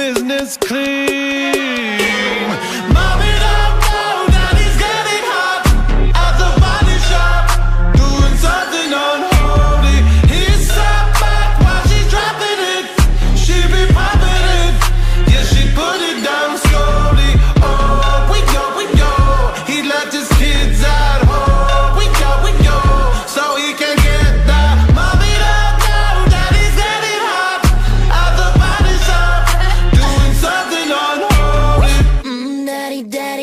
business clean. daddy.